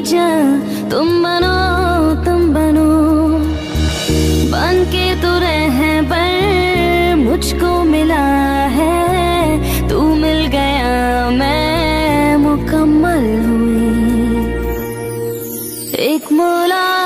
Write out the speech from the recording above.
वजह तुम बनो तुम बनो। बन के तो रहे पर मुझको मिला है। तू मिल गया मैं मुकम्मल हुई। एक मुला